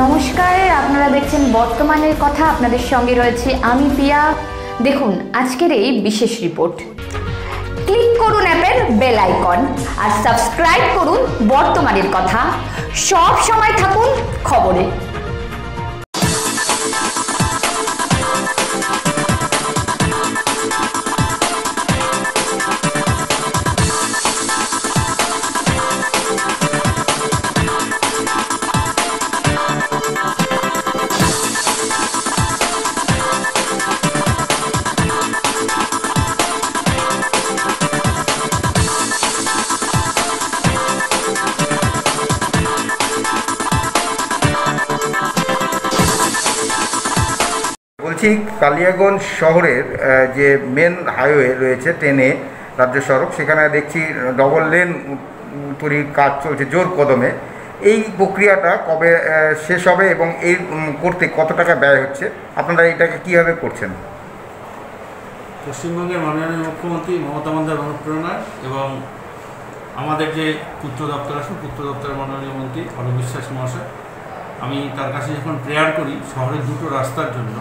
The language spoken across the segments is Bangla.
নমস্কার, আপনারা দেখছেন বর্তমানের কথা। আপনাদের সঙ্গে রয়েছে আমি পিয়া দেখুন, আজকের এই বিশেষ রিপোর্ট ক্লিক করুন অ্যাপের বেল আইকন আর সাবস্ক্রাইব করুন বর্তমানের কথা। সব সময় থাকুন খবরে। বলছি কালিয়াগঞ্জ শহরের যে মেন হাইওয়ে রয়েছে ট্রেনে রাজ্য সড়ক, সেখানে দেখছি ডবল লেন তৈরির কাজ চলছে জোর কদমে। এই প্রক্রিয়াটা কবে শেষ হবে এবং এই করতে কত টাকা ব্যয় হচ্ছে? আপনারা এটাকে কীভাবে করছেন? পশ্চিমবঙ্গের মাননীয় মুখ্যমন্ত্রী মমতা বন্দ্যোপাধ্যায়ের অনুপ্রেরণায় এবং আমাদের যে পূর্ত দপ্তর আছে পূর্ত দপ্তরের মাননীয় মন্ত্রী অরূপ বিশ্বাস মহাশয়, আমি তার কাছে যখন প্রেয়ার করি শহরের দুটো রাস্তার জন্য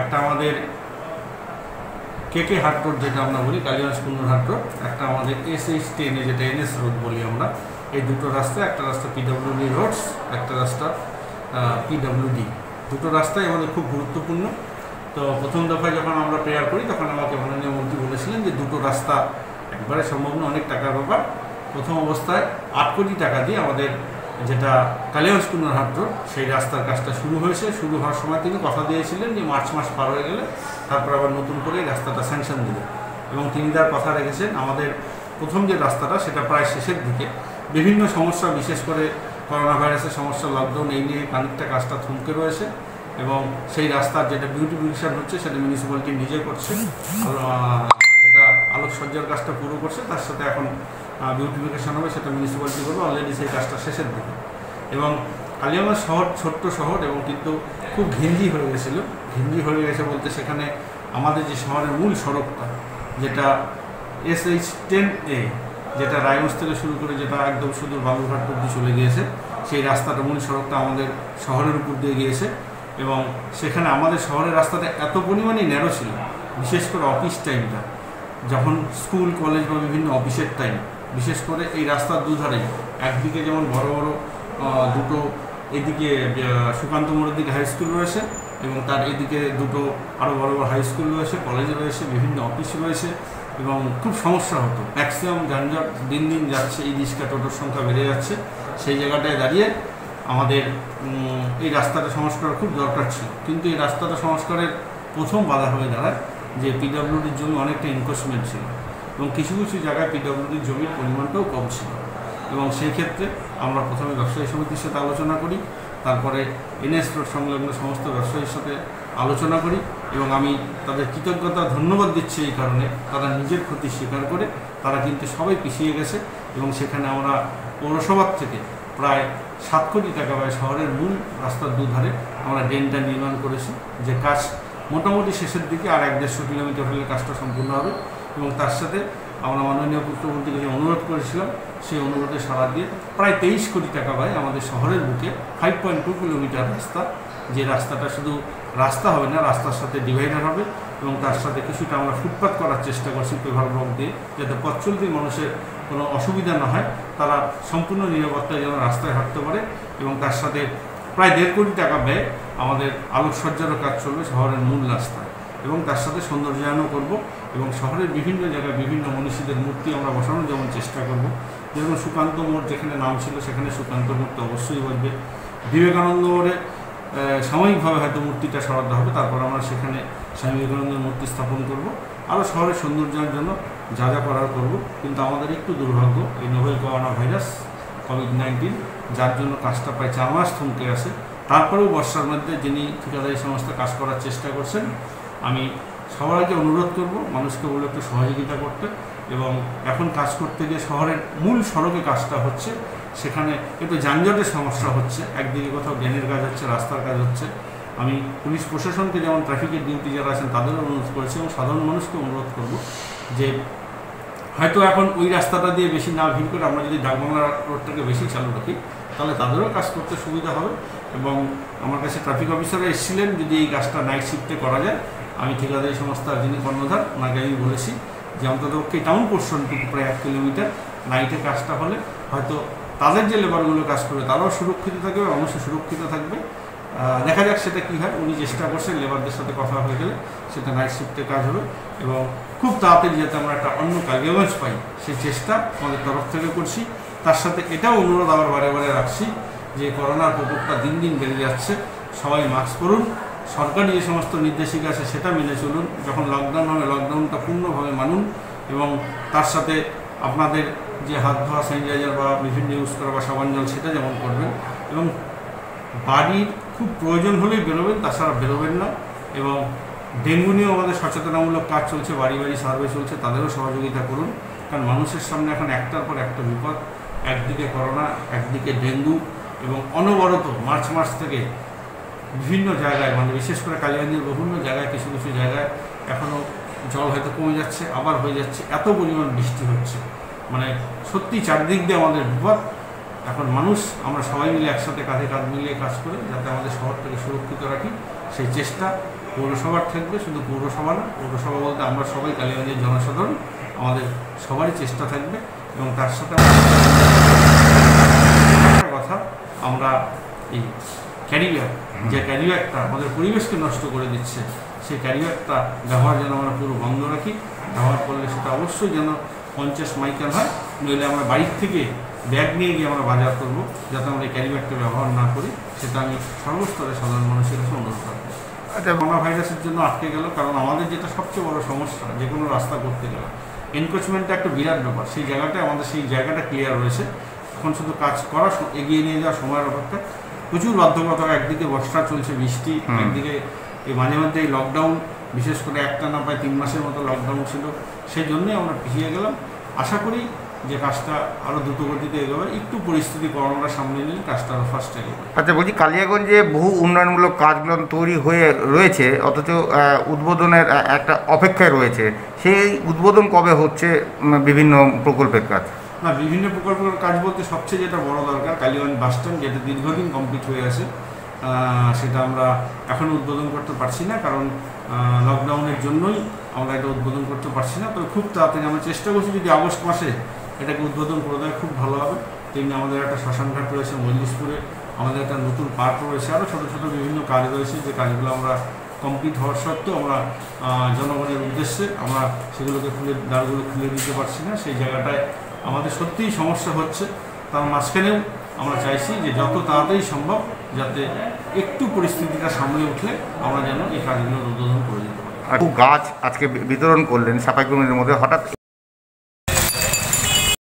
একটা আমাদের কে কে হাট রোড যেটা আমরা বলি, কালিগঞ্জ কুন্ডুর হাট রোড, একটা আমাদের এস এইচ টেনে যেটা এনএস রোড বলি আমরা, এই দুটো রাস্তা একটা রাস্তা পিডব্লিউডি রোডস একটা রাস্তা পিডব্লিউডি দুটো রাস্তাই আমাদের খুব গুরুত্বপূর্ণ। তো প্রথম দফায় যখন আমরা প্রেয়ার করি, তখন আমাকে মাননীয় মন্ত্রী বলেছিলেন যে দুটো রাস্তা একবারে সম্ভব অনেক টাকার ব্যাপার। প্রথম অবস্থায় আট কোটি টাকা দিয়ে আমাদের যেটা কালিয়াগঞ্জ কুন্ডুর হাট রোড, সেই রাস্তার কাজটা শুরু হয়েছে। শুরু হওয়ার সময় তিনি কথা দিয়েছিলেন যে মার্চ মাস পার হয়ে গেলে তারপর আবার নতুন করে রাস্তাটা স্যাংশন দিবে। এবং তিনি তার কথা রেখেছেন, আমাদের প্রথম যে রাস্তাটা, সেটা প্রায় শেষের দিকে। বিভিন্ন সমস্যা, বিশেষ করে করোনা ভাইরাসের সমস্যা লকডাউন এই নিয়ে খানিকটা কাজটা থমকে রয়েছে। এবং সেই রাস্তার যেটা বিউটিফিকেশন হচ্ছে, সেটা মিউনিসিপ্যালিটি নিজে করছে। আলোকসজ্জার কাজটা পুরো করছে, তার সাথে এখন বিউটিফিকেশন হবে, সেটা মিউনিসিপ্যালিটি করবে অলরেডি সেই কাজটা শেষের দিকে। এবং কালিয়াগঞ্জ শহর ছোট্ট শহর এবং কিন্তু খুব ঘিঞ্জি হয়ে গেছিল। ঘিঞ্জি হয়ে গেছে বলতে সেখানে আমাদের যে শহরের মূল সড়কটা, যেটা এস এইচ টেন এ, যেটা রায়গঞ্জ থেকে শুরু করে যেটা একদম সুদূর বালুরঘাট অব্দি চলে গিয়েছে, সেই রাস্তাটা মূল সড়কটা আমাদের শহরের উপর দিয়ে গিয়েছে। এবং সেখানে আমাদের শহরের রাস্তাটা এত পরিমাণে ন্যারো ছিল, বিশেষ করে অফিস টাইমটা যখন স্কুল, কলেজ বা বিভিন্ন অফিসের টাইম বিশেষ করে এই রাস্তার দুধারেই একদিকে যেমন বড় বড় দুটো এদিকে সুকান্ত মোড়ের দিকে হাই স্কুল রয়েছে এবং তার এদিকে দুটো আরও বড় বড় হাই স্কুল রয়েছে কলেজ রয়েছে, বিভিন্ন অফিস রয়েছে এবং খুব সমস্যা হতো। ম্যাক্সিমাম যানজট দিন দিন যাচ্ছে, এই রিক্সা, টোটোর সংখ্যা বেড়ে যাচ্ছে। সেই জায়গাটায় দাঁড়িয়ে আমাদের এই রাস্তাটা সংস্কার খুব দরকার ছিল। কিন্তু এই রাস্তাটা সংস্কারের প্রথম বাধা হয়ে দাঁড়ায় যে পিডব্লিউডির জমি অনেকটা এনক্রোচমেন্ট ছিল এবং কিছু কিছু জায়গায় পিডব্লিউডির জমির পরিমাণটাও কম ছিল। এবং সেই ক্ষেত্রে আমরা প্রথমে ব্যবসায়ী সমিতির সাথে আলোচনা করি, তারপরে এনএস সংলগ্ন সমস্ত ব্যবসায়ীর সাথে আলোচনা করি এবং আমি তাদের কৃতজ্ঞতা, ধন্যবাদ দিচ্ছি এই কারণে। তারা নিজের ক্ষতি স্বীকার করে তারা কিন্তু সবাই পিছিয়ে গেছে এবং সেখানে আমরা পৌরসভার থেকে প্রায় সাত কোটি টাকা ব্যয় শহরের মূল রাস্তার দুধারে আমরা ড্রেনটা নির্মাণ করেছি। যে কাজ মোটামুটি শেষের দিকে আর এক দেড়শো কিলোমিটার হলে কাজটা সম্পূর্ণ হবে এবং তার সাথে আমরা মাননীয় মুখ্যমন্ত্রীকে যে অনুরোধ করেছিলাম, সেই অনুরোধে সাড়া দিয়ে প্রায় তেইশ কোটি টাকা ব্যয় আমাদের শহরের বুকে ফাইভ পয়েন্ট টু কিলোমিটার রাস্তা, যে রাস্তাটা শুধু রাস্তা হবে না, রাস্তার সাথে ডিভাইডার হবে এবং তার সাথে কিছুটা আমরা ফুটপাত করার চেষ্টা করছি পেভার ব্লক দিয়ে, যাতে পথ চলতি মানুষের কোনো অসুবিধা না হয়, তারা সম্পূর্ণ নিরাপত্তায় যেন রাস্তায় হাঁটতে পারে এবং তার সাথে প্রায় দেড় কোটি টাকা ব্যয় আমাদের আলোকসজ্জারও কাজ চলবে শহরের মূল রাস্তায়। এবং তার সাথে সৌন্দর্যায়নও করব এবং শহরের বিভিন্ন জায়গায় বিভিন্ন মনীষীদের মূর্তি আমরা বসানোর যেমন চেষ্টা করব। যেমন সুকান্ত মোড় যেখানে নাম ছিল, সেখানে সুকান্ত মূর্তি অবশ্যই বসবে। বিবেকানন্দ মোড়ে সাময়িকভাবে হয়তো মূর্তিটা সরাতে হবে, তারপর আমরা সেখানে স্বামী বিবেকানন্দের মূর্তি স্থাপন করব। আরও শহরের সৌন্দর্যায়নের জন্য যা যা করার করব। কিন্তু আমাদের একটু দুর্ভাগ্য, এই novel corona virus COVID nineteen যার জন্য কাজটা প্রায় চার মাস থমকে আছে। তারপরেও বর্ষার মধ্যে যিনি ঠিকাদারি সংস্থা কাজ করার চেষ্টা করছেন, আমি সবার আগে অনুরোধ করব মানুষকে বলে একটু সহযোগিতা করতে এবং এখন কাজ করতে গিয়ে শহরের মূল সড়কে কাজটা হচ্ছে, সেখানে একটু যানজটের সমস্যা হচ্ছে, একদিকে কোথাও ড্রেনের কাজ হচ্ছে, রাস্তার কাজ হচ্ছে। আমি পুলিশ প্রশাসনকে যেমন ট্রাফিকের ডিউটি যারা আছেন তাদেরও অনুরোধ করেছি এবং সাধারণ মানুষকে অনুরোধ করব যে হয়তো এখন ওই রাস্তাটা দিয়ে বেশি না ভিড় করে আমরা যদি ডাকবাংলা রোডটাকে বেশি চালু রাখি, তাহলে তাদেরও কাজ করতে সুবিধা হবে। এবং আমার কাছে ট্রাফিক অফিসাররা এসেছিলেন, যদি এই কাজটা নাইট শিফটে করা যায়, আমি ঠিকাদারি সংস্থার যিনি কর্ণধার, ওনাকে আমি বলেছি যে অন্ততপক্ষে টাউন পোর্শনটুকু প্রায় এক কিলোমিটার নাইটে কাজটা হলে, হয়তো তাদের যে লেবারগুলো কাজ করবে তারাও সুরক্ষিত থাকবে অবশ্যই সুরক্ষিত থাকবে। দেখা যাক সেটা কী হয়। উনি চেষ্টা করছেন লেবারদের সাথে কথা হয়ে গেলে সেটা নাইট শিফটে কাজ হবে এবং খুব তাড়াতাড়ি যাতে আমরা একটা অন্য কার্যবাজ পাই সেই চেষ্টা আমাদের তরফ থেকে করছি। তার সাথে এটাও অনুরোধ আবার বারে বারে রাখছি যে করোনার প্রকোপটা দিন দিন বেড়ে যাচ্ছে, সবাই মাস্ক পরুন। সরকারি যে সমস্ত নির্দেশিকা আছে সেটা মেনে চলুন। যখন লকডাউন হবে লকডাউনটা পূর্ণভাবে মানুন এবং তার সাথে আপনাদের যে হাত ধোয়া স্যানিটাইজার বা বিভিন্ন ইউজ করা বা সাবান জল, সেটা যেমন করবেন এবং বাড়ির খুব প্রয়োজন হলেই বেরোবেন, তাছাড়া বেরোবেন না এবং ডেঙ্গু নিয়েও আমাদের সচেতনামূলক কাজ চলছে, বাড়ি বাড়ি সার্ভে চলছে, তাদেরও সহযোগিতা করুন। কারণ মানুষের সামনে এখন একটার পর একটা বিপদ। একদিকে করোনা, একদিকে ডেঙ্গু। এবং অনবরত মার্চ মাস থেকে বিভিন্ন জায়গায় মানে বিশেষ করে কালীগঞ্জের বিভিন্ন জায়গায়, কিছু কিছু জায়গায় এখনও জল হয়তো কমে যাচ্ছে, আবার হয়ে যাচ্ছে, এত পরিমাণ বৃষ্টি হচ্ছে। মানে সত্যি চারদিক দিয়ে আমাদের বিপদ। এখন মানুষ, আমরা সবাই মিলে একসাথে কাঁধে কাঁধ মিলিয়ে কাজ করে যাতে আমাদের শহরটাকে সুরক্ষিত রাখি। সেই চেষ্টা পৌরসভার থাকবে, শুধু পৌরসভা না, পৌরসভা বলতে আমরা সবাই কালীগঞ্জের জনসাধারণ, আমাদের সবারই চেষ্টা থাকবে এবং তার সাথে আমরা এই ক্যারি ব্যাগ যে ক্যারি ব্যাগটা আমাদের পরিবেশকে নষ্ট করে দিচ্ছে সেই ক্যারি ব্যাগটা ব্যবহার যেন আমরা পুরো বন্ধ রাখি ব্যবহার করলে সেটা অবশ্যই যেন পঞ্চাশ মাইকেল হয় নইলে আমরা বাড়ির থেকে ব্যাগ নিয়ে গিয়ে আমরা বাজার করব যাতে আমরা এই ক্যারিব্যাগটা ব্যবহার না করি সেটা আমি সর্বস্তরে সাধারণ মানুষের কাছে অনুরোধ রাখব এটা করোনা ভাইরাসের জন্য আটকে গেল কারণ আমাদের যেটা সবচেয়ে বড় সমস্যা যে কোনো রাস্তা করতে গেলে এনক্রোচমেন্টটা একটা বিরাট ব্যাপার সেই জায়গাটায় আমাদের সেই জায়গাটা ক্লিয়ার রয়েছে এখন শুধু কাজ করা এগিয়ে নিয়ে যাওয়া সময়ের অপেক্ষা প্রচুর বাধ্যকতা একদিকে বর্ষা চলছে বৃষ্টি একদিকে এই মাঝে মধ্যে এই লকডাউন বিশেষ করে একটা না প্রায় তিন মাসের মতো লকডাউন ছিল সেই জন্যই আমরা পিছিয়ে গেলাম। আশা করি যে কাজটা আরও দ্রুত গতিতে এগোবে একটু পরিস্থিতি করোনাটা সামনে নিলে কাজটা আরও ফাস্ট এগোবে। আচ্ছা বলছি কালিয়াগঞ্জে বহু উন্নয়নমূলক কাজগুলো তৈরি হয়ে রয়েছে অথচ উদ্বোধনের একটা অপেক্ষায় রয়েছে। সেই উদ্বোধন কবে হচ্ছে বিভিন্ন প্রকল্পের কাজ? না, বিভিন্ন প্রকল্পের কাজ বলতে সবচেয়ে যেটা বড় দরকার, কালীগঞ্জ বাস স্ট্যান্ড, যেটা দীর্ঘদিন কমপ্লিট হয়ে আছে সেটা আমরা এখন উদ্বোধন করতে পারছি না, কারণ লকডাউনের জন্যই আমরা এটা উদ্বোধন করতে পারছি না। তবে খুব তাড়াতাড়ি আমরা চেষ্টা করছি যদি আগস্ট মাসে এটাকে উদ্বোধন করে দেয়, খুব ভালো হবে। তেমনি আমাদের একটা শ্মশানঘাট রয়েছে, মল্লিশপুরে আমাদের একটা নতুন পার্ক রয়েছে আরও ছোটো ছোটো বিভিন্ন কাজ রয়েছে, যে কাজগুলো আমরা কমপ্লিট হওয়ার সত্ত্বেও আমরা জনগণের উদ্দেশ্যে আমরা সেগুলোকে খুলে, দ্বারগুলো খুলে দিতে পারছি না। সেই জায়গাটায় আমাদের সত্যিই সমস্যা হচ্ছে, তার মাঝখানেও আমরা চাইছি যে যত তাড়াতাড়ি সম্ভব যাতে একটু পরিস্থিতিটা সামলে উঠলে আমরা যেন এই কাজগুলোর উদ্বোধন করে দিতে পারি। গাছ আজকে বিতরণ করলেন সাফাই মধ্যে, হঠাৎ